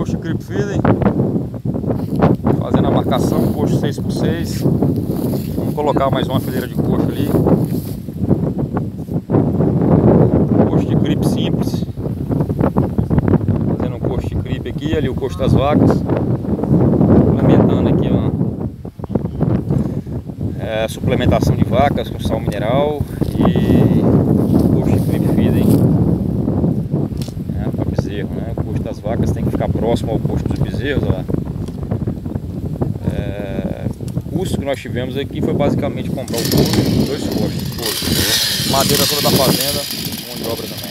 posto creep feeding. Fazendo a marcação, posto 6x6. Vamos colocar mais uma fileira de coxo ali. Posto de creep simples. Fazendo um posto de creep aqui, ali o posto das vacas. Implementando aqui, ó. É, suplementação de vacas com sal mineral e vacas que ficar próximo ao posto dos bezerros. Lá. É, o custo que nós tivemos aqui foi basicamente comprar o posto dois postos. postos madeira toda da fazenda, mão de obra também.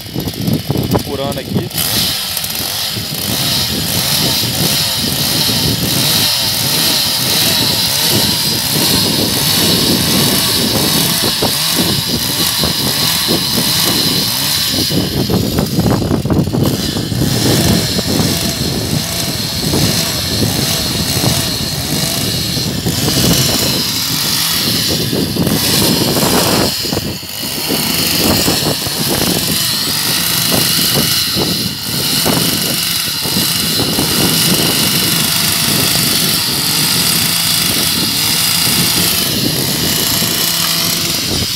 Curando aqui. Thank